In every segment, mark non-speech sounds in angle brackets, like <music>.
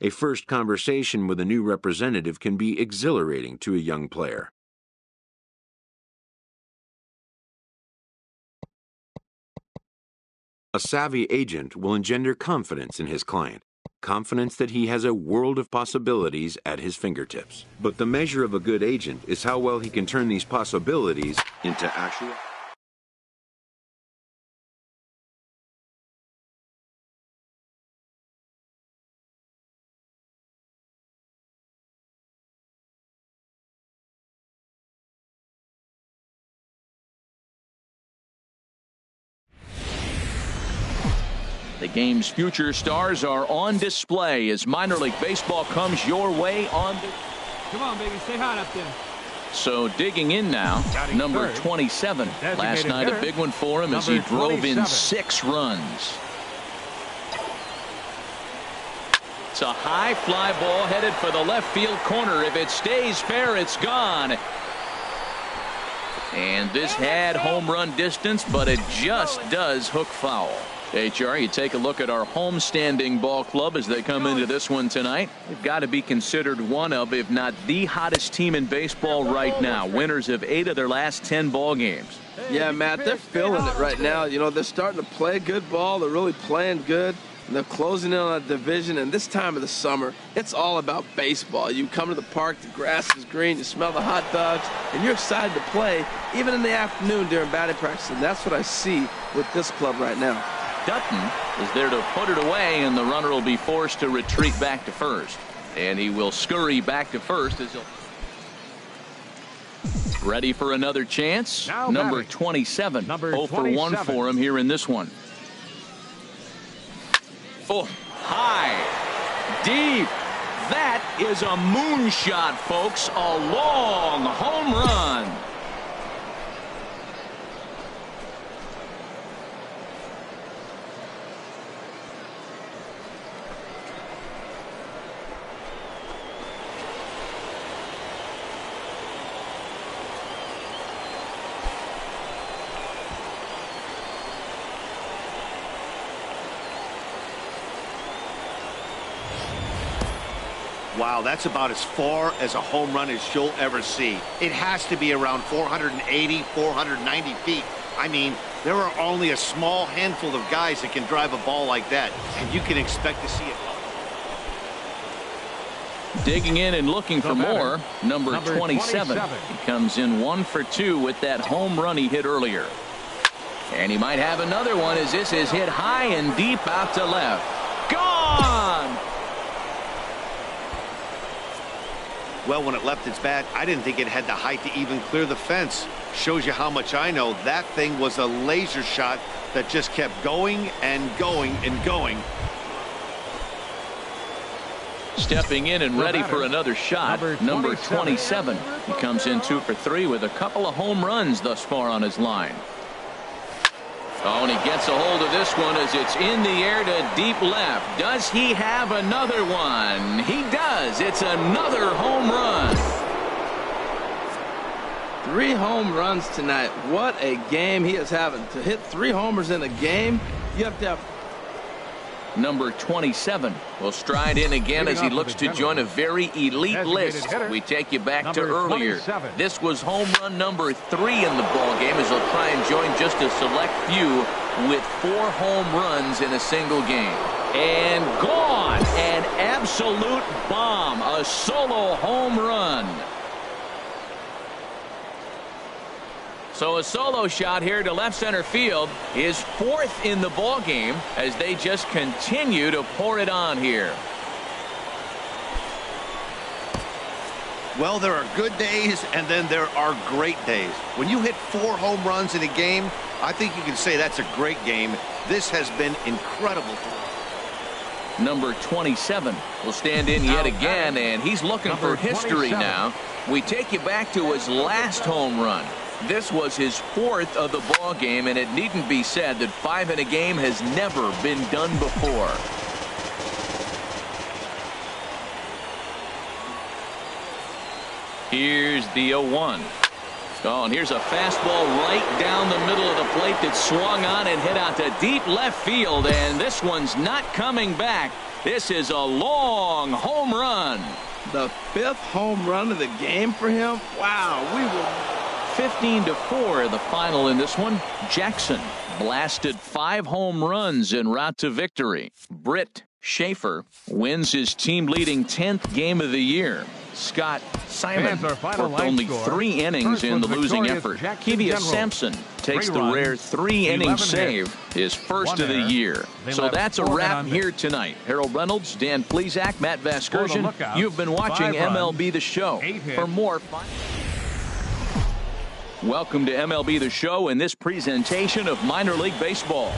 A first conversation with a new representative can be exhilarating to a young player. A savvy agent will engender confidence in his client, confidence that he has a world of possibilities at his fingertips. But the measure of a good agent is how well he can turn these possibilities into actual. Game's future stars are on display as minor league baseball comes your way on. The... Come on, baby, stay hot up there. So digging in now, number 27. Last night a big one for him as he drove in six runs. It's a high fly ball headed for the left field corner. If it stays fair, it's gone. And this had home run distance, but it just does hook foul. HR, you take a look at our home-standing ball club as they come into this one tonight. They've got to be considered one of, if not the hottest team in baseball right now. Winners of eight of their last ten ball games. Yeah, Matt, they're feeling it right now. You know, they're starting to play good ball. They're really playing good. They're closing in on a division. And this time of the summer, it's all about baseball. You come to the park, the grass is green, you smell the hot dogs, and you're excited to play, even in the afternoon during batting practice. And that's what I see with this club right now. Dutton is there to put it away, and the runner will be forced to retreat back to first. And he will scurry back to first as he'll. Ready for another chance? Now Number batting. 27. Number 0 for 1 for him here in this one. Oh, high, deep. That is a moonshot, folks. A long home run. Wow, that's about as far as a home run as you'll ever see. It has to be around 480, 490 feet. I mean, there are only a small handful of guys that can drive a ball like that, and you can expect to see it. Digging in and looking for more. Number, number 27. 27. He comes in one for two with that home run he hit earlier. And he might have another one as this is hit high and deep out to left. Gone! Well, when it left its bat, I didn't think it had the height to even clear the fence. Shows you how much I know. That thing was a laser shot that just kept going and going and going. Stepping in and ready for another shot. number Number 27. 27. He comes in two for three with a couple of home runs thus far on his line. Oh, and he gets a hold of this one as it's in the air to deep left. Does he have another one? He does. It's another home run. Three home runs tonight. What a game he is having. To hit three homers in a game, you have to have Number 27 will stride in again Leading as he looks to join a very elite list. hitter, We take you back to earlier. This was home run number three in the ball game as he'll try and join just a select few with four home runs in a single game. And gone. An absolute bomb. A solo home run. So a solo shot here to left center field is fourth in the ball game as they just continue to pour it on here. Well, there are good days and then there are great days. When you hit four home runs in a game, I think you can say that's a great game. This has been incredible. Number 27 will stand in yet again, and he's looking Number for history now. We take you back to his last home run. This was his fourth of the ball game, and it needn't be said that five in a game has never been done before. Here's the 0-1. Oh, and here's a fastball right down the middle of the plate that swung on and hit out to deep left field, and this one's not coming back. This is a long home run. The fifth home run of the game for him. Wow, we were 15 to 4 the final in this one. Jackson blasted five home runs en route to victory. Britt Schaefer wins his team leading 10th game of the year. Scott Simon worked only three innings in the losing effort. Kevia Sampson takes three the runs, rare three inning save, his first of the year. So that's a wrap here tonight. Harold Reynolds, Dan Plesac, Matt Vasgersian. You've been watching MLB The Show. For more. Welcome to MLB The Show and this presentation of minor league baseball.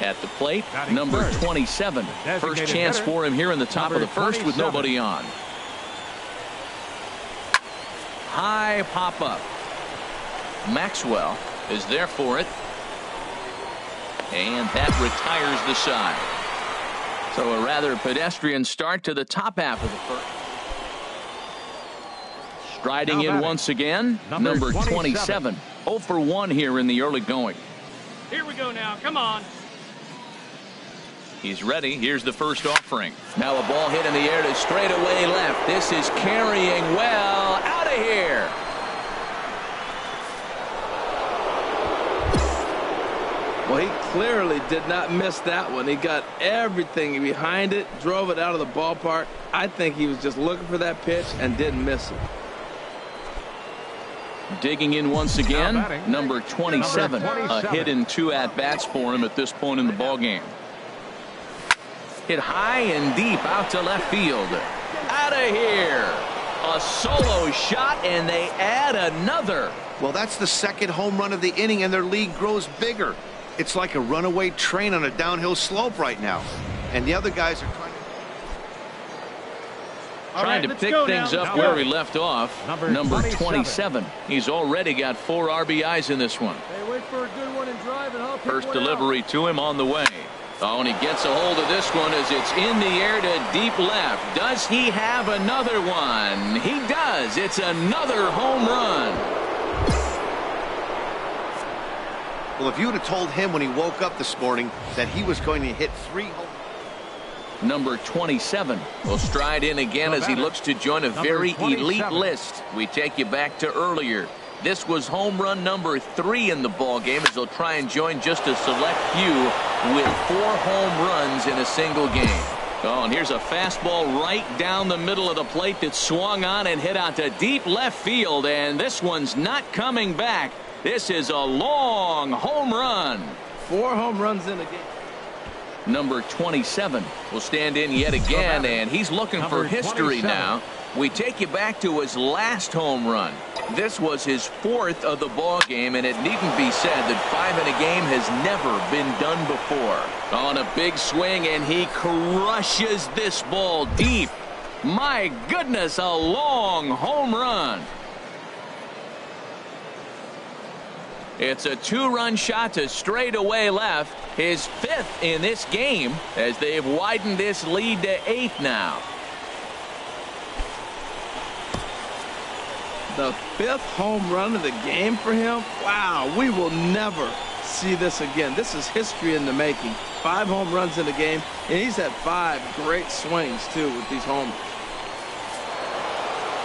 At the plate, number first. 27. First chance hitter. for him here in the top number of the first with nobody on. High pop up. Maxwell is there for it. And that retires the side. So a rather pedestrian start to the top half of the first. Striding in once again, number, number 27. 27. 0 for 1 here in the early going. Here we go now. Come on. He's ready. Here's the first offering. Now a ball hit in the air to straightaway left. This is carrying well out of here. Well, he clearly did not miss that one. He got everything behind it, drove it out of the ballpark. I think he was just looking for that pitch and didn't miss it. Digging in once again, number 27. A hit in two at-bats for him at this point in the ball game. Hit high and deep out to left field. Out of here. A solo shot, and they add another. Well, that's the second home run of the inning, and their lead grows bigger. It's like a runaway train on a downhill slope right now. And the other guys are trying Trying right, to pick things now. up now where he left off. Number, number 27. 27. He's already got four RBIs in this one. Hey, wait for a good one and drive and First delivery out. to him on the way. Oh, and he gets a hold of this one as it's in the air to deep left. Does he have another one? He does. It's another home run. Well, if you would have told him when he woke up this morning that he was going to hit three home number 27 will stride in again as he looks to join a very elite list. We take you back to earlier. This was home run number three in the ball game as he'll try and join just a select few with four home runs in a single game. Oh, and here's a fastball right down the middle of the plate that swung on and hit out to deep left field, and this one's not coming back. This is a long home run. Four home runs in a game number 27 will stand in yet again, and he's looking for history now. We take you back to his last home run. This was his fourth of the ball game, and it needn't be said that five in a game has never been done before. On a big swing, and he crushes this ball deep. My goodness, a long home run. It's a two-run shot to straightaway left, his fifth in this game as they've widened this lead to eight now. The fifth home run of the game for him? Wow, we will never see this again. This is history in the making. Five home runs in the game, and he's had five great swings, too, with these homers.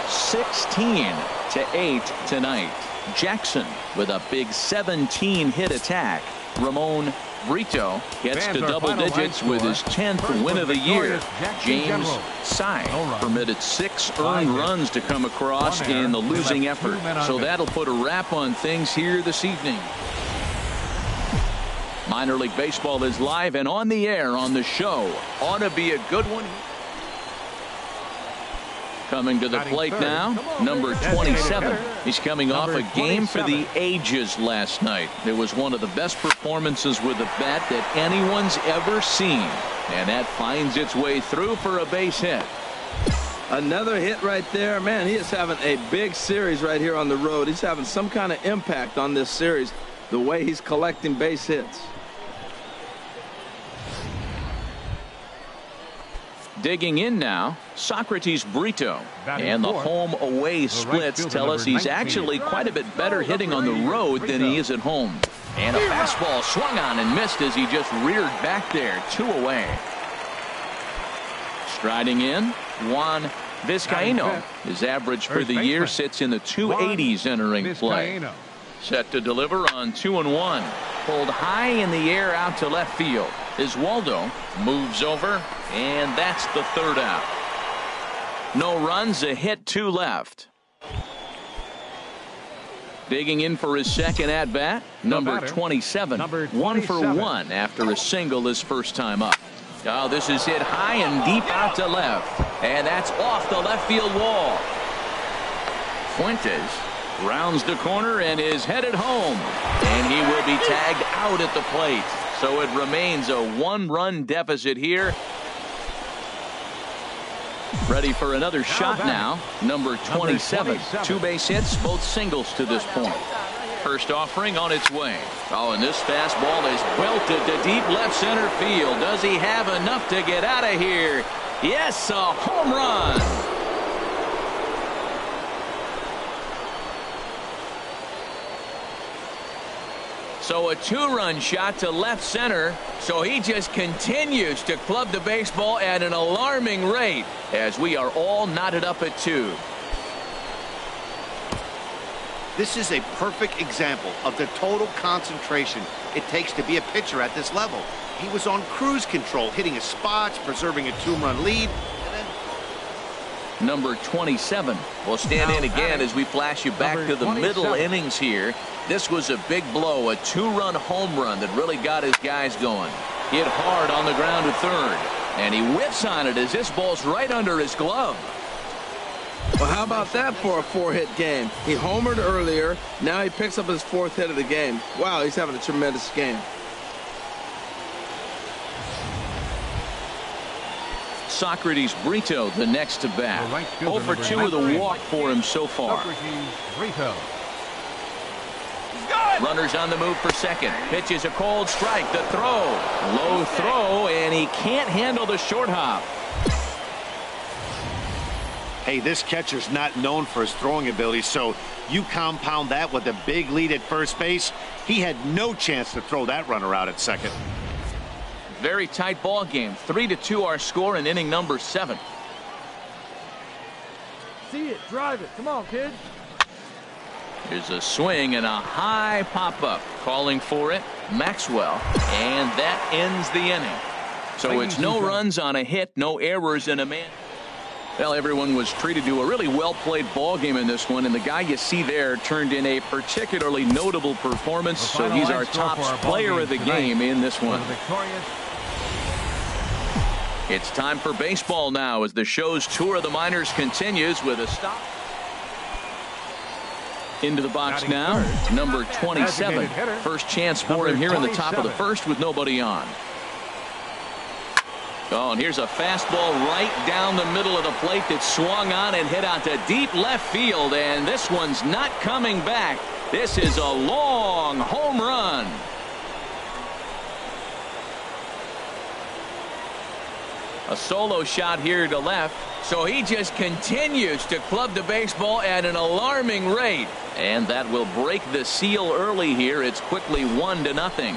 16 to 8 tonight. Jackson with a big 17 hit attack. Ramon Brito gets to double digits with his 10th win of the year. James Sy permitted six earned runs to come across in the losing effort. So that'll put a wrap on things here this evening. Minor League Baseball is live and on the air on the show. Ought to be a good one. Coming to the plate now, number 27. He's coming off a game for the ages last night. It was one of the best performances with a bat that anyone's ever seen. And that finds its way through for a base hit. Another hit right there. Man, he is having a big series right here on the road. He's having some kind of impact on this series, the way he's collecting base hits. Digging in now, Socrates Brito. And the home away splits tell us he's actually quite a bit better hitting on the road than he is at home. And a fastball swung on and missed as he just reared back there. Two away. Striding in, Juan Vizcaino. His average for the year sits in the 280s entering play. Set to deliver on two and one. Pulled high in the air out to left field. Iswaldo moves over, and that's the third out. No runs, a hit, two left. Digging in for his second at bat, number 27. Number One for one after a single his first time up. Oh, this is hit high and deep out to left. And that's off the left field wall. Fuentes rounds the corner and is headed home. And he will be tagged out at the plate. So it remains a one run deficit here. Ready for another shot now. Number 27. 27. Two base hits, both singles to this point. First offering on its way. Oh, and this fastball is belted to deep left center field. Does he have enough to get out of here? Yes, a home run. So a two-run shot to left center. So he just continues to club the baseball at an alarming rate as we are all knotted up at two. This is a perfect example of the total concentration it takes to be a pitcher at this level. He was on cruise control, hitting his spots, preserving a two-run lead, Number 27 will stand in again as we flash you back to the middle innings here. This was a big blow, a two-run home run that really got his guys going. Hit hard on the ground to third, and he whips on it as this ball's right under his glove. Well, how about that for a four-hit game? He homered earlier. Now he picks up his fourth hit of the game. Wow, he's having a tremendous game. Socrates Brito, the next to bat. The right fielder, 0 for 2 with a walk for him so far. Runners on the move for second. Pitches a cold strike. The throw. Low throw, and he can't handle the short hop. Hey, this catcher's not known for his throwing ability, so you compound that with a big lead at first base. He had no chance to throw that runner out at second. Very tight ball game. 3 to 2 our score in inning number 7. See it, drive it. Come on, kid. There's a swing and a high pop up. Calling for it, Maxwell. And that ends the inning. So it's no runs on a hit, no errors in a man. Well, everyone was treated to a really well played ball game in this one, and the guy you see there turned in a particularly notable performance. So he's our top for our ball player of the tonight game in this one. It's time for baseball now as the show's tour of the minors continues with a stop. Into the box now, number 27. First chance for him here in the top of the first with nobody on. Oh, and here's a fastball right down the middle of the plate that swung on and hit out to deep left field, and this one's not coming back. This is a long home run. A solo shot here to left. So he just continues to club the baseball at an alarming rate. And that will break the seal early here. It's quickly one to nothing.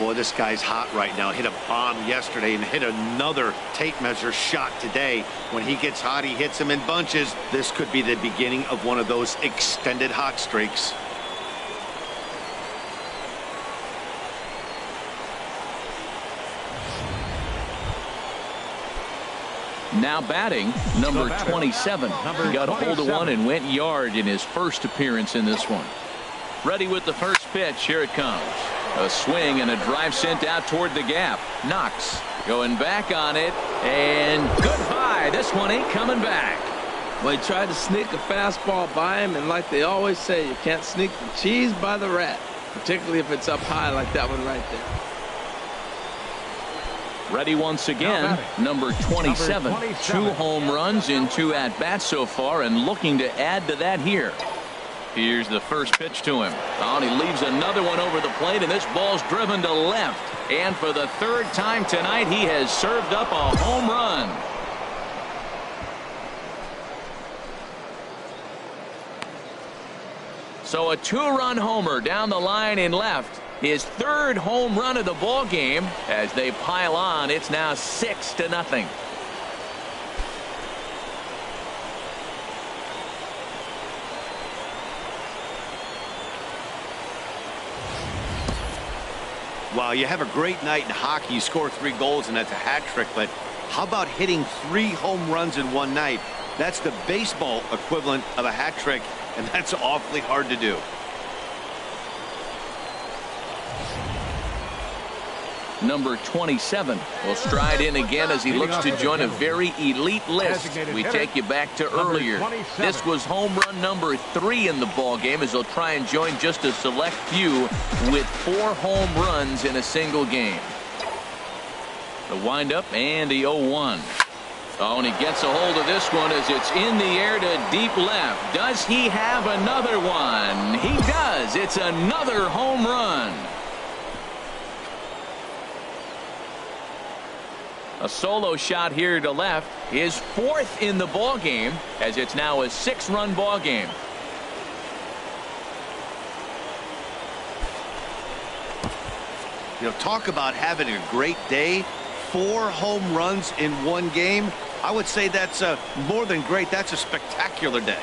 Boy, this guy's hot right now. Hit a bomb yesterday and hit another tape measure shot today. When he gets hot, he hits them in bunches. This could be the beginning of one of those extended hot streaks. Now batting, number 27. he got a hold of one and went yard in his first appearance in this one. Ready with the first pitch. Here it comes. A swing and a drive sent out toward the gap. Knox going back on it. And goodbye. This one ain't coming back. Well, he tried to sneak a fastball by him, and like they always say, you can't sneak the cheese by the rat, particularly if it's up high like that one right there. Ready once again, number 27. Number 27. Two home runs in two at bats so far, and looking to add to that here. Here's the first pitch to him. Oh, and he leaves another one over the plate, and this ball's driven to left. And for the third time tonight, he has served up a home run. So a two-run homer down the line in left. His third home run of the ball game as they pile on. It's now six to nothing. Well, you have a great night in hockey. You score three goals, and that's a hat trick. But how about hitting three home runs in one night? That's the baseball equivalent of a hat trick, and that's <laughs> awfully hard to do. Number 27 will stride in again as he looks to join a very elite list. We take you back to earlier. This was home run number three in the ball game as he'll try and join just a select few with four home runs in a single game. The windup and the 0-1. Oh, and he gets a hold of this one as it's in the air to deep left. Does he have another one? He does. It's another home run. A solo shot here to left is fourth in the ball game as it's now a six-run ball game. You know, talk about having a great day. Four home runs in one game. I would say that's a, more than great. That's a spectacular day.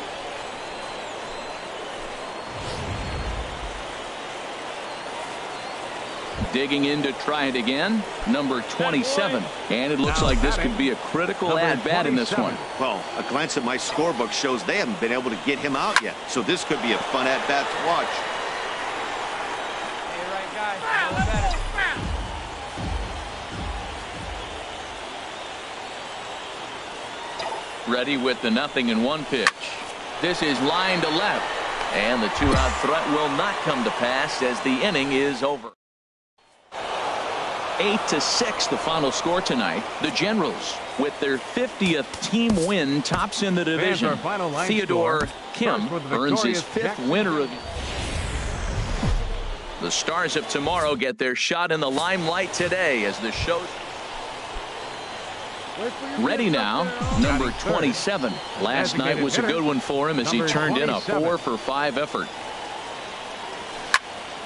Digging in to try it again. Number 27. And it looks like this could be a critical at-bat in this one. Well, a glance at my scorebook shows they haven't been able to get him out yet. So this could be a fun at-bat to watch. Ready with the nothing in one pitch. This is line to left. And the two-out threat will not come to pass as the inning is over. 8 to 6 the final score tonight. The Generals with their 50th team win tops in the division. Theodore score. Kim earns his fifth Jackson. winner of the Stars of tomorrow get their shot in the limelight today as the show Ready now, number 27. Last night was a good one for him as he turned in a 4 for 5 effort.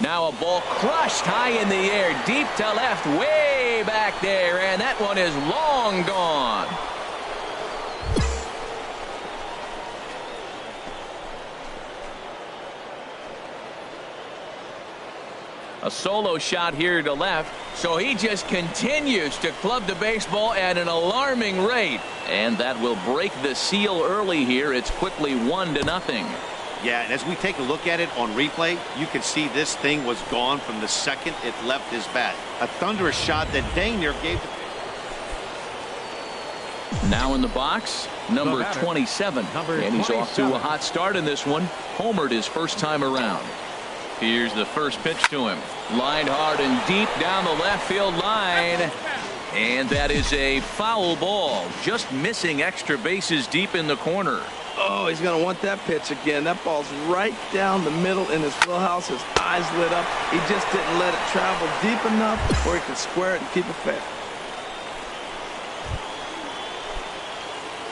Now a ball crushed high in the air, deep to left, way back there, and that one is long gone. A solo shot here to left, so he just continues to club the baseball at an alarming rate. And that will break the seal early here. It's quickly one to nothing. Yeah, and as we take a look at it on replay, you can see this thing was gone from the second it left his bat. A thunderous shot that dang near gave the now in the box, number 27. Number and he's 27. off to a hot start in this one. Homered his first time around. Here's the first pitch to him. Lined hard and deep down the left field line. And that is a foul ball. Just missing extra bases deep in the corner. Oh, he's going to want that pitch again. That ball's right down the middle in his wheelhouse. His eyes lit up. He just didn't let it travel deep enough where he could square it and keep it fair.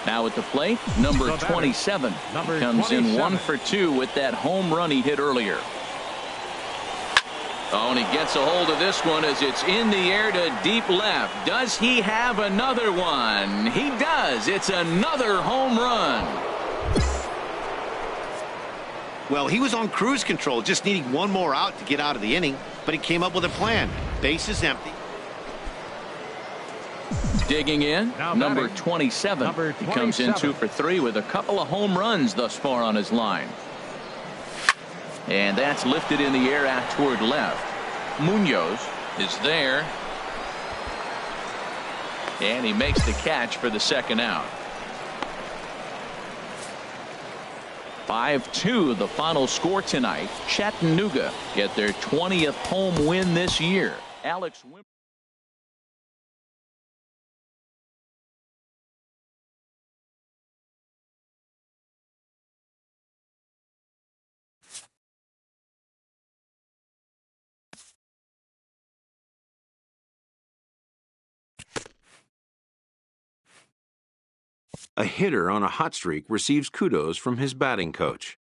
Now at the plate, number 27 number comes 27. in one for two with that home run he hit earlier. Oh, and he gets a hold of this one as it's in the air to deep left. Does he have another one? He does. It's another home run. Well, he was on cruise control, just needing one more out to get out of the inning, but he came up with a plan. Base is empty. Digging in, now number 27. Number 27. He comes in two for three with a couple of home runs thus far on his line. And that's lifted in the air out toward left. Munoz is there. And he makes the catch for the second out. 5-2 the final score tonight. Chattanooga get their 20th home win this year. Alex Wimmer. A hitter on a hot streak receives kudos from his batting coach.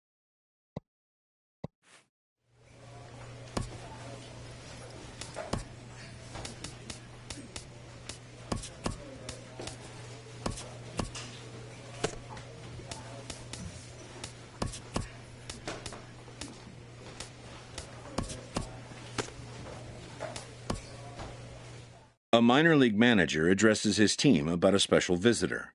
A minor league manager addresses his team about a special visitor.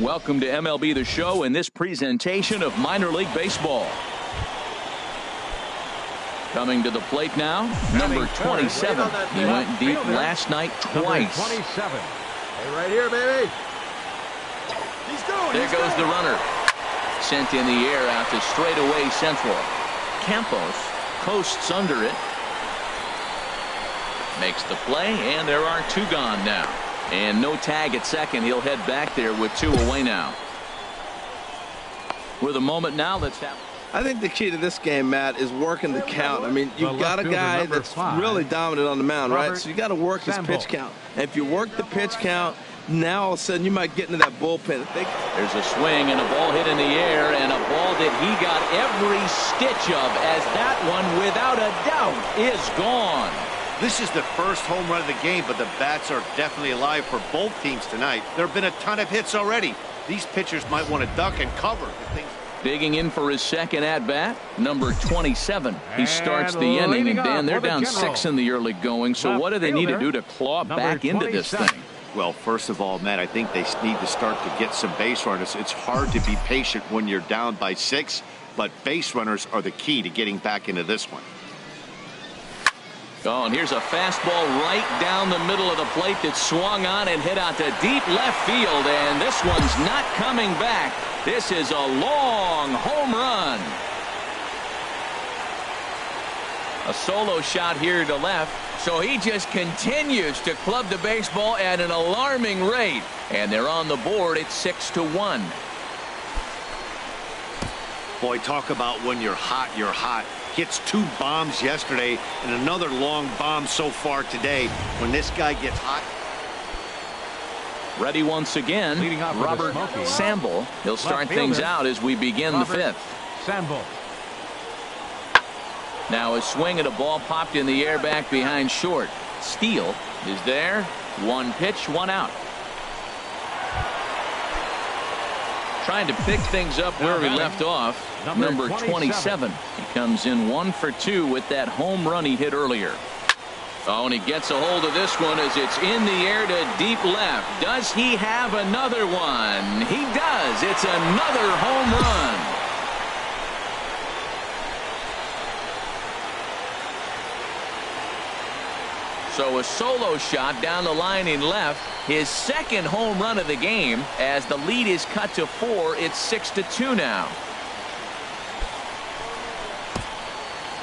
Welcome to MLB The Show and this presentation of minor league baseball. Coming to the plate now, number 27. He went deep last night twice. 27. Hey, right here, baby. He's going. There goes the runner. Sent in the air out to straightaway central. Campos coasts under it. Makes the play, and there are two gone now. And no tag at second. He'll head back there with two away now. With a moment now, let's have. I think the key to this game, Matt, is working the count. I mean, you've got a guy that's five, really dominant on the mound, right? So you got to work his pitch count. And if you work the pitch count, now all of a sudden you might get into that bullpen. There's a swing and a ball hit in the air and a ball that he got every stitch of as that one without a doubt is gone. This is the first home run of the game, but the bats are definitely alive for both teams tonight. There have been a ton of hits already. These pitchers might want to duck and cover Digging in for his second at bat, number 27. He starts the inning, and Dan, they're down six in the early going. So what do they need to do to claw back into this thing? Well, first of all, Matt, I think they need to start to get some base runners. It's hard to be patient when you're down by six, but base runners are the key to getting back into this one. Oh, and here's a fastball right down the middle of the plate that swung on and hit out to deep left field, and this one's not coming back. This is a long home run. A solo shot here to left. So he just continues to club the baseball at an alarming rate. And they're on the board at 6 to 1. Boy, talk about when you're hot, you're hot. Hits two bombs yesterday and another long bomb so far today. When this guy gets hot. Ready once again, Robert Sample. He'll start things out as we begin Robert the fifth. Sample. Now a swing at a ball popped in the air back behind short. Steele is there. One pitch, one out. Trying to pick things up where we left off. Number 27. He comes in one for two with that home run he hit earlier. Oh, and he gets a hold of this one as it's in the air to deep left. Does he have another one? He does. It's another home run. So a solo shot down the line in left. His second home run of the game as the lead is cut to four. It's six to two now.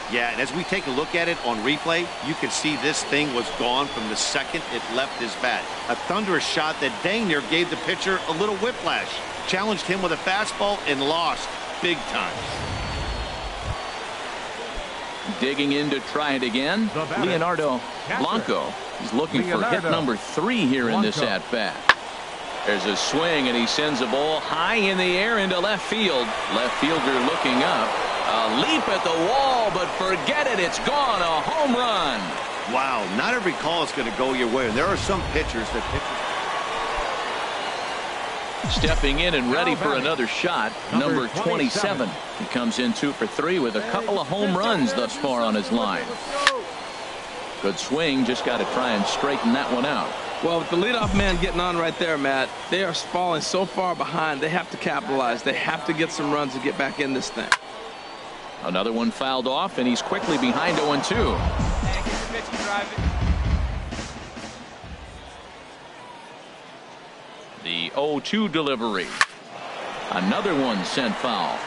Yeah, and as we take a look at it on replay, you can see this thing was gone from the second it left his bat. A thunderous shot that dang near gave the pitcher a little whiplash. Challenged him with a fastball and lost big time. Digging in to try it again. Leonardo Blanco. He's looking Leonardo. for hit number three here Blanco. in this at bat. There's a swing and he sends a ball high in the air into left field. Left fielder looking up. A leap at the wall, but forget it. It's gone. A home run. Wow. Not every call is going to go your way. And there are some pitchers that pitch Stepping in and ready for another shot, number 27. He comes in two for three with a couple of home runs thus far on his line. Good swing, just got to try and straighten that one out. Well, with the leadoff man getting on right there, Matt, they are falling so far behind, they have to capitalize. They have to get some runs to get back in this thing. Another one fouled off, and he's quickly behind 0-2. The 0-2 delivery. Another one sent foul.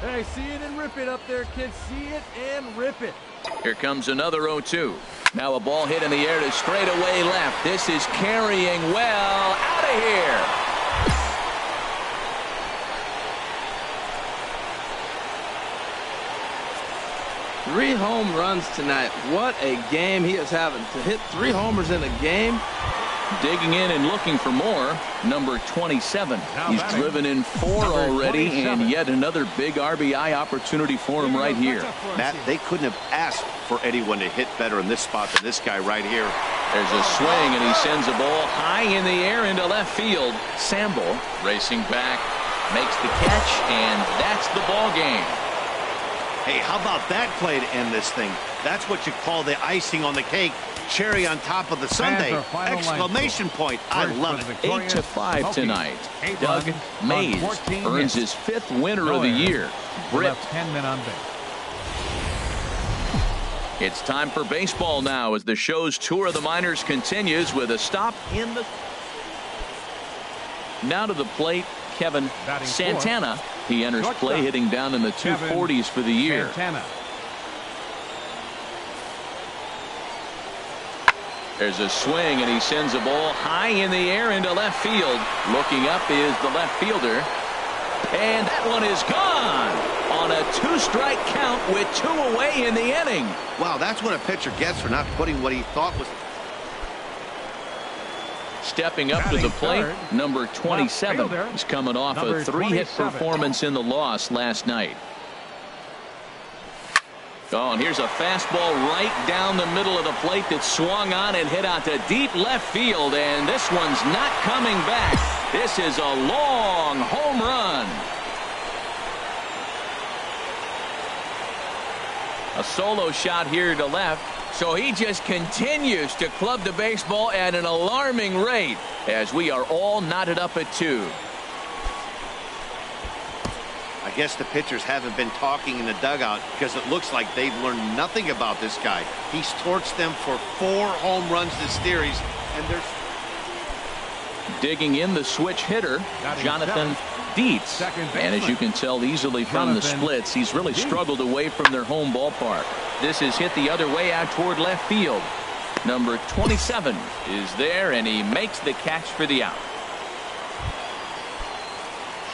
Hey, see it and rip it up there, kids. See it and rip it. Here comes another 0-2. Now a ball hit in the air to straightaway left. This is carrying well out of here. Three home runs tonight. What a game he is having. To hit three homers in a game. Digging in and looking for more. Number 27. Now He's batting. driven in four Number already and yet another big RBI opportunity for him right here. Matt, they couldn't have asked for anyone to hit better in this spot than this guy right here. There's a swing and he sends a ball high in the air into left field. Sample racing back, makes the catch, and that's the ball game. Hey, how about that play to end this thing? That's what you call the icing on the cake. Cherry on top of the sundae. Exclamation point. I love it. 8 to 5 tonight. Doug Mays earns his fifth winner of the year. Britt. 10 men on base. It's time for baseball now as the show's tour of the minors continues with a stop in the. Now to the plate, Kevin Santana. He enters play hitting down in the 240s for the year. There's a swing and he sends a ball high in the air into left field. Looking up is the left fielder. And that one is gone on a two-strike count with two away in the inning. Wow, that's what a pitcher gets for not putting what he thought was Stepping up to the plate, number 27. is coming off a three-hit performance in the loss last night. Oh, and here's a fastball right down the middle of the plate that swung on and hit out to deep left field, and this one's not coming back. This is a long home run. A solo shot here to left. So he just continues to club the baseball at an alarming rate as we are all knotted up at two. I guess the pitchers haven't been talking in the dugout because it looks like they've learned nothing about this guy. He's torched them for four home runs this series, and they're digging in the switch hitter, Jonathan Dietz. And as you can tell easily from the splits, he's really struggled away from their home ballpark. This is hit the other way out toward left field. Number 27 is there, and he makes the catch for the out.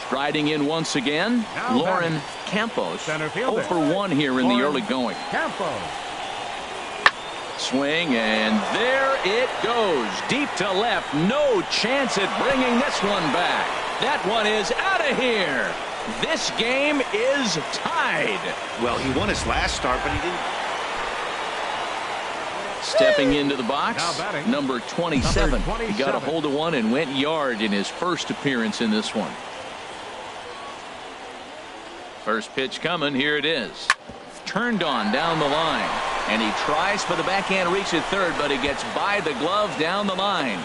Striding in once again, Lauren. Campos. 0 for 1 here in the early going. Campos. Swing, and there it goes. Deep to left. No chance at bringing this one back. That one is of here. This game is tied. Well, he won his last start, but he didn't. Stepping into the box, number 27. number 27. He got a hold of one and went yard in his first appearance in this one. First pitch coming. Here it is. Turned on down the line. And he tries for the backhand reach at third, but he gets by the glove down the line.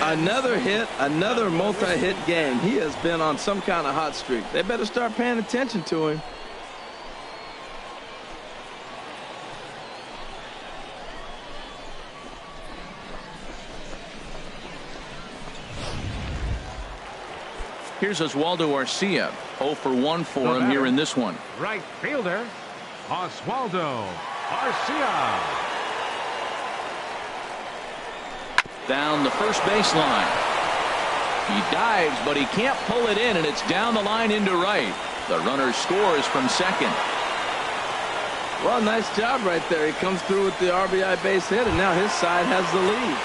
Another hit, another multi-hit game. He has been on some kind of hot streak. They better start paying attention to him. Here's Oswaldo Arcia. 0 for 1 for the him here in this one. Right fielder, Oswaldo Arcia. Down the first baseline. He dives, but he can't pull it in, and it's down the line into right. The runner scores from second. Well, nice job right there. He comes through with the RBI base hit, and now his side has the lead.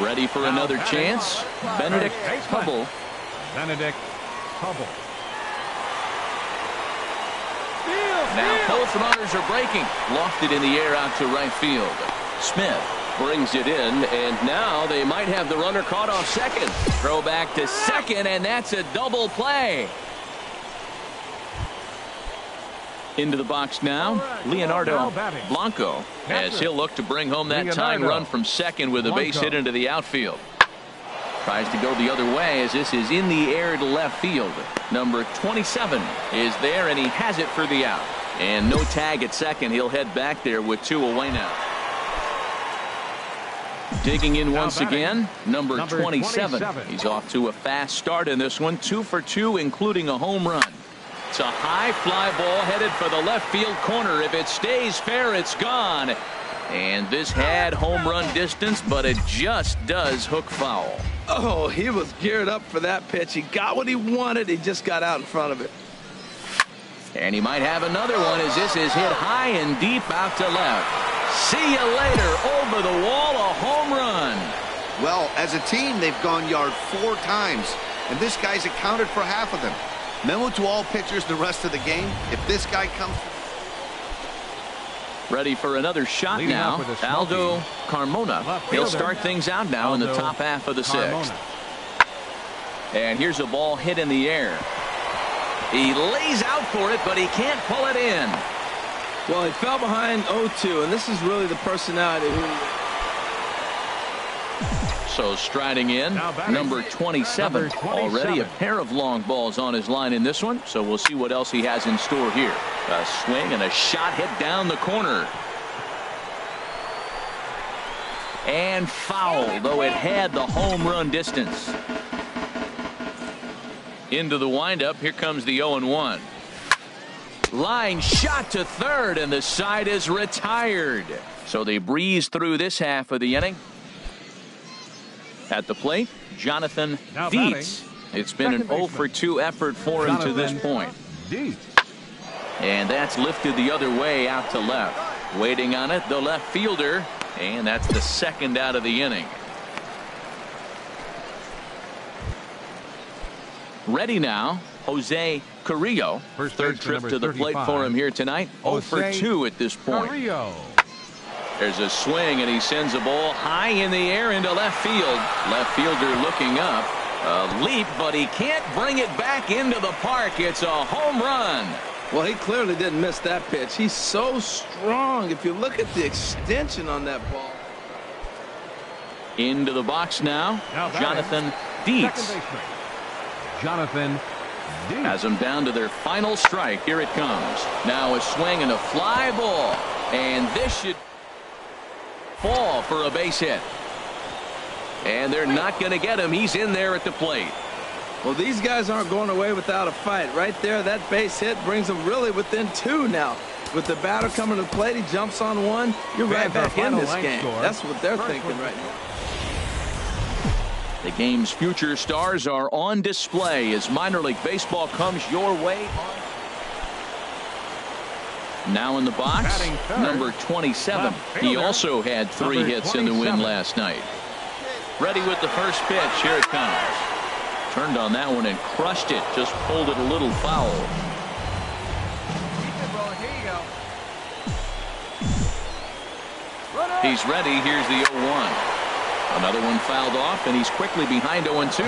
Ready for now another chance? Benedict Hubble. Benedict Hubble. Now both runners are breaking. Lofted in the air out to right field. Smith brings it in, and now they might have the runner caught off second. Throw back to second, and that's a double play. Into the box now, Leonardo Blanco, as he'll look to bring home that tying run from second with a base hit into the outfield. Tries to go the other way as this is in the air to left field. Number 27 is there, and he has it for the out. And no tag at second. He'll head back there with two away now. Digging in once again, number, number 27. 27. He's off to a fast start in this one. Two for two, including a home run. It's a high fly ball headed for the left field corner. If it stays fair, it's gone. And this had home run distance, but it just does hook foul. Oh, he was geared up for that pitch. He got what he wanted. He just got out in front of it. And he might have another one as this is hit high and deep out to left. See you later. Over the wall, a home run. Well, as a team, they've gone yard four times, and this guy's accounted for half of them. Memo to all pitchers the rest of the game. If this guy comes... Ready for another shot Leading now. Aldo Carmona. He'll start things out now Aldo in the top half of the Carmona. sixth. And here's a ball hit in the air. He lays out for it, but he can't pull it in. Well, he fell behind 0-2, and this is really the personality who so striding in, number 27. number 27. Already a pair of long balls on his line in this one, so we'll see what else he has in store here. A swing and a shot hit down the corner. And foul, though it had the home run distance. Into the windup, here comes the 0-1. Line shot to third, and the side is retired. So they breeze through this half of the inning. At the plate, Jonathan Dietz. It's been an 0 for 2 effort for him to this point. And that's lifted the other way out to left. Waiting on it, the left fielder. And that's the second out of the inning. Ready now, Jose Carrillo. First Third trip to the plate 35, for him here tonight. 0 for 2 at this point. Carrillo. There's a swing, and he sends a ball high in the air into left field. Left fielder looking up. A leap, but he can't bring it back into the park. It's a home run. Well, he clearly didn't miss that pitch. He's so strong. If you look at the extension on that ball. Into the box now. Now Jonathan Second Dietz. Jonathan Dietz. Has them down to their final strike. Here it comes. Now a swing and a fly ball. And this should fall for a base hit. And they're not going to get him. He's in there at the plate. Well, these guys aren't going away without a fight. Right there, that base hit brings them really within two now. With the batter coming to the plate, he jumps on one. You're right Fans, back in this game. score. That's what they're First thinking right now. The game's future stars are on display as minor league baseball comes your way. Now in the box, third, number 27. He also had three hits in the win last night. Ready with the first pitch. Here it comes. Turned on that one and crushed it. Just pulled it a little foul. He's ready. Here's the 0-1. Another one fouled off, and he's quickly behind 0-2.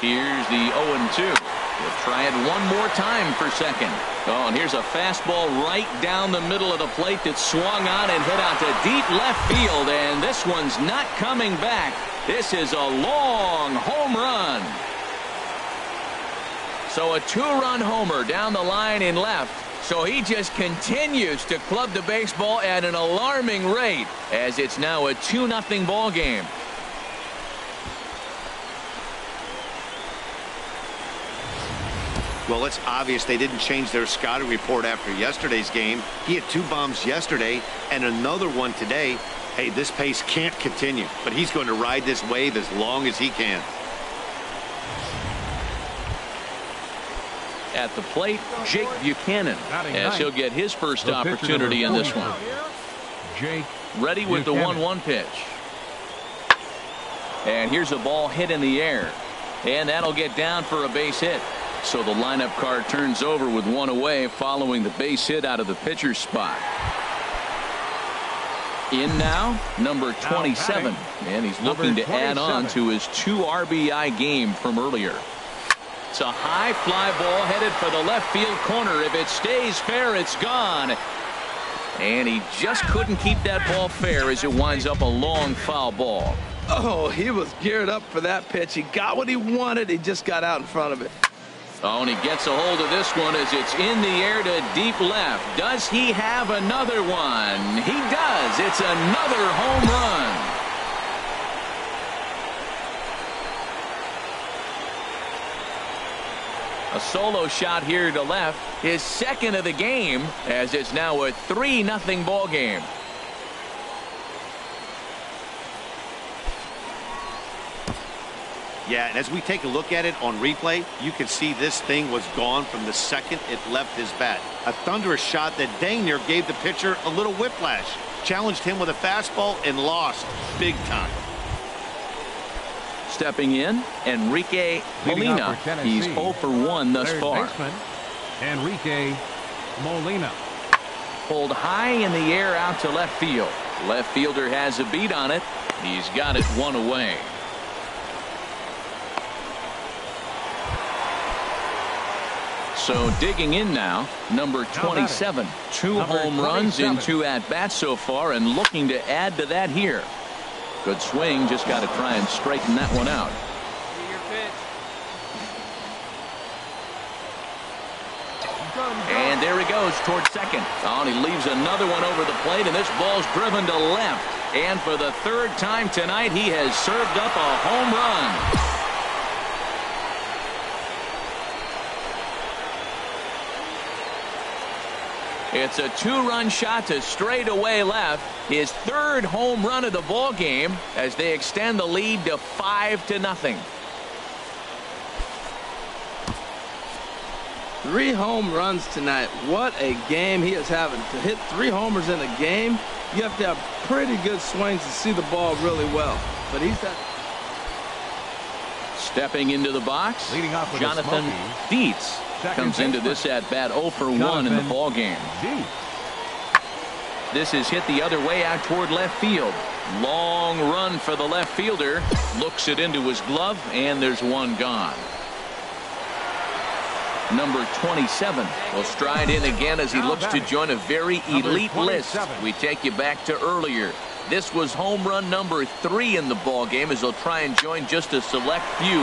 Here's the 0-2. We'll try it one more time for second. Oh, and here's a fastball right down the middle of the plate that swung on and hit out to deep left field, and this one's not coming back. This is a long home run. So a two-run homer down the line in left. So he just continues to club the baseball at an alarming rate as it's now a 2-0 ball game. Well, it's obvious they didn't change their scouting report after yesterday's game. He had two bombs yesterday and another one today. Hey, this pace can't continue, but he's going to ride this wave as long as he can. At the plate, Jake Buchanan, as he'll get his first opportunity in this one. Jake Ready with the 1-1 pitch. And here's a ball hit in the air. And that'll get down for a base hit. So the lineup card turns over with one away following the base hit out of the pitcher's spot. In now, number 27. And he's looking to add on to his two RBI game from earlier. It's a high fly ball headed for the left field corner. If it stays fair, it's gone. And he just couldn't keep that ball fair as it winds up a long foul ball. Oh, he was geared up for that pitch. He got what he wanted. He just got out in front of it. Oh, and he gets a hold of this one as it's in the air to deep left. Does he have another one? He does. It's another home run. A solo shot here to left. His second of the game as it's now a 3-0 ball game. Yeah, and as we take a look at it on replay, you can see this thing was gone from the second it left his bat. A thunderous shot that dang gave the pitcher a little whiplash. Challenged him with a fastball and lost big time. Stepping in, Enrique Molina. off for Tennessee. He's 0 for 1 thus third far. baseman, Enrique Molina. Pulled high in the air out to left field. Left fielder has a beat on it. He's got it one away. So digging in now, number 27. Two Number home runs in two at-bats so far and looking to add to that here. Good swing, just got to try and straighten that one out. And there he goes towards second. Oh, and he leaves another one over the plate, and this ball's driven to left. And for the third time tonight, he has served up a home run. It's a two-run shot to straightaway left. His third home run of the ball game as they extend the lead to five to nothing. Three home runs tonight. What a game he is having. To hit three homers in a game, you have to have pretty good swings to see the ball really well. But he's had Stepping into the box, Leading off with Jonathan Smokies. Dietz Second comes into this at bat 0 for 1 in the ball game. This is hit the other way out toward left field. Long run for the left fielder. Looks it into his glove, and there's one gone. Number 27 will stride in again as he looks to join a very elite list. We take you back to earlier. This was home run number three in the ball game as they'll try and join just a select few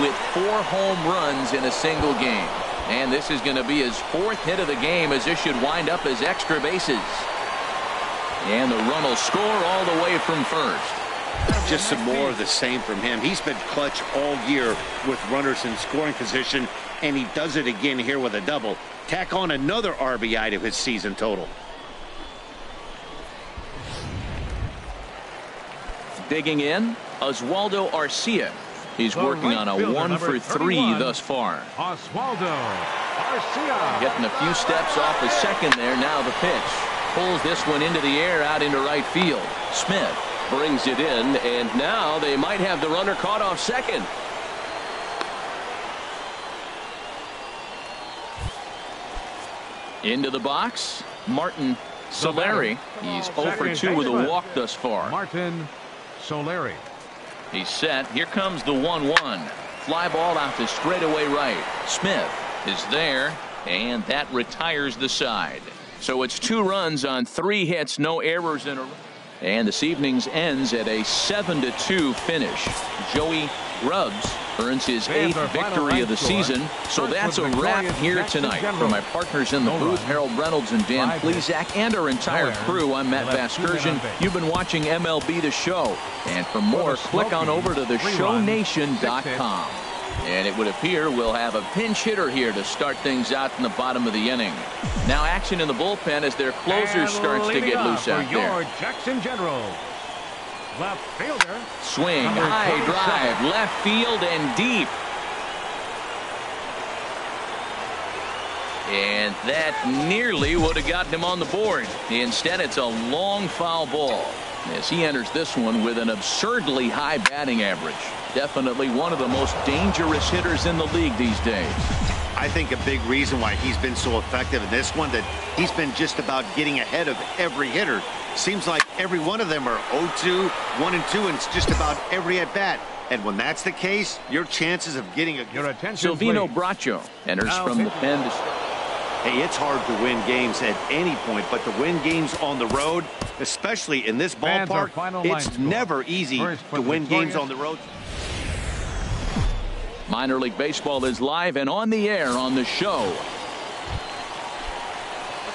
with four home runs in a single game. And this is going to be his fourth hit of the game as this should wind up as extra bases. And the run will score all the way from first. Just some more of the same from him. He's been clutch all year with runners in scoring position, and he does it again here with a double. Tack on another RBI to his season total. Digging in, Oswaldo Arcia. He's The working right on a one for three thus far. Oswaldo Arcia. Getting a few steps off the second there. Now the pitch. Pulls this one into the air out into right field. Smith brings it in, and now they might have the runner caught off second. Into the box, Martin Solari. He's 0 for 2 with a walk thus far. Martin Solari. He's set. Here comes the 1 1. Fly ball out to straightaway right. Smith is there, and that retires the side. So it's two runs on three hits, no errors in a and this evening's ends at a 7 to 2 finish. Joey Grubbs earns his eighth victory of the season. So that's a wrap here tonight. For my partners in the booth. Harold Reynolds and Dan. Plesac, and our entire crew, I'm Matt Vasgersian. You've been watching MLB The Show. And for more, click on over to the three runs, six shownation.com. And it would appear we'll have a pinch hitter here to start things out in the bottom of the inning. Now action in the bullpen as their closer And starts to get loose out your there. Jackson General. Left fielder. Swing, high 27. drive, left field and deep. And that nearly would have gotten him on the board. Instead, it's a long foul ball as he enters this one with an absurdly high batting average. Definitely one of the most dangerous hitters in the league these days. I think a big reason why he's been so effective in this one that he's been just about getting ahead of every hitter. Seems like every one of them are 0-2, 1 and 2, and it's just about every at bat. And when that's the case, your chances of getting a Your attention, Silvino please. Bracho enters Now from the pen to Hey, it's hard to win games at any point, but to win games on the road, especially in this ballpark, it's score. never easy First to win games on the road. Minor League Baseball is live and on the air on the show.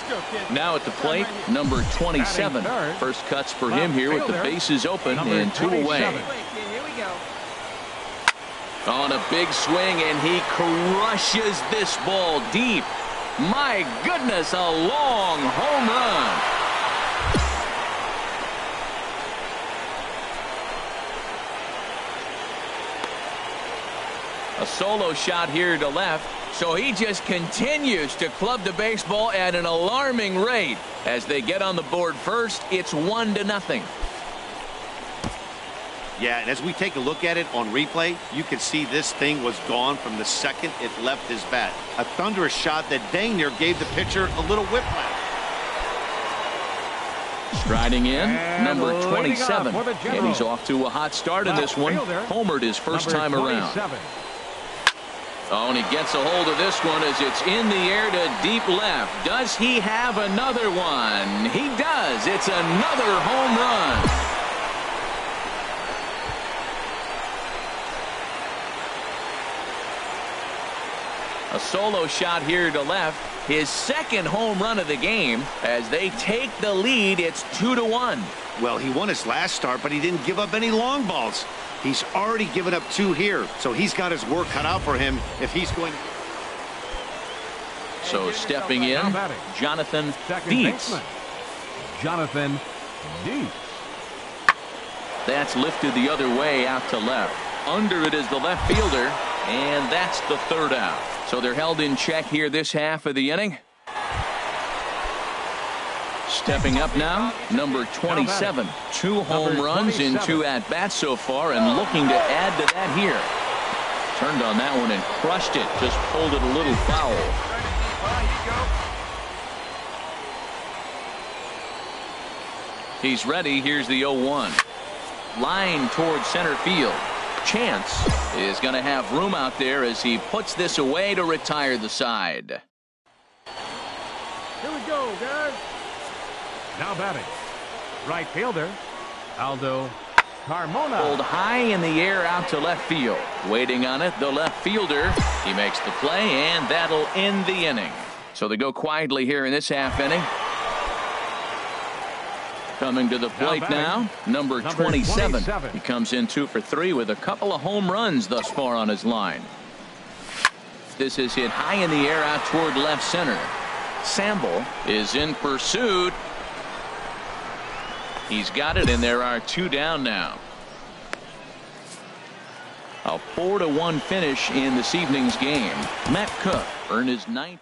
Go. Now at the plate, number 27. First cuts for him here with the bases open and two away. 27. Wait, kid, here we go. On a big swing, and he crushes this ball deep. My goodness, a long home run. A solo shot here to left. So he just continues to club the baseball at an alarming rate. As they get on the board first, it's one to nothing. Yeah, and as we take a look at it on replay, you can see this thing was gone from the second it left his bat. A thunderous shot that dang near gave the pitcher a little whiplash. Striding in, And number 27. the And he's off to a hot start in this one. Homered his first Number time around. Oh, and he gets a hold of this one as it's in the air to deep left. Does he have another one? He does. It's another home run. A solo shot here to left. His second home run of the game. As they take the lead, it's two to one. Well, he won his last start, but he didn't give up any long balls. He's already given up two here, so he's got his work cut out for him if he's going. So stepping in, Jonathan Second Dietz. Jonathan Dietz. That's lifted the other way out to left. Under it is the left fielder, and that's the third out. So they're held in check here this half of the inning. Stepping up now, number 27. Two home runs in two at-bats so far and looking to add to that here. Turned on that one and crushed it. Just pulled it a little foul. He's ready. Here's the 0-1. Line towards center field. Chance is going to have room out there as he puts this away to retire the side. Here we go, guys. Now batting. Right fielder, Aldo Carmona. Pulled high in the air out to left field. Waiting on it, the left fielder. He makes the play, and that'll end the inning. So they go quietly here in this half inning. Coming to the plate now, number, number 27. 27. He comes in two for three with a couple of home runs thus far on his line. This is hit high in the air out toward left center. Samble is in pursuit. He's got it, and there are two down now. A 4 to 1 finish in this evening's game. Matt Cook earned his ninth.